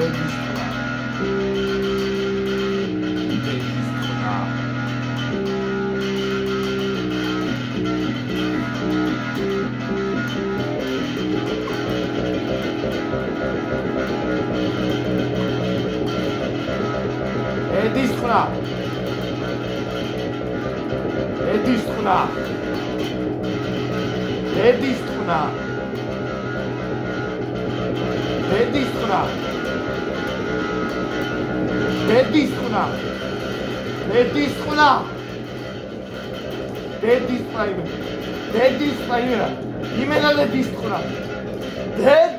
에디스구나. 에디스구나. 에디스구나. 에디스구나. 레디스구나 레디스구나 레디스 프라이브 레디스 프라이브라 이메달레 디스구나 레디스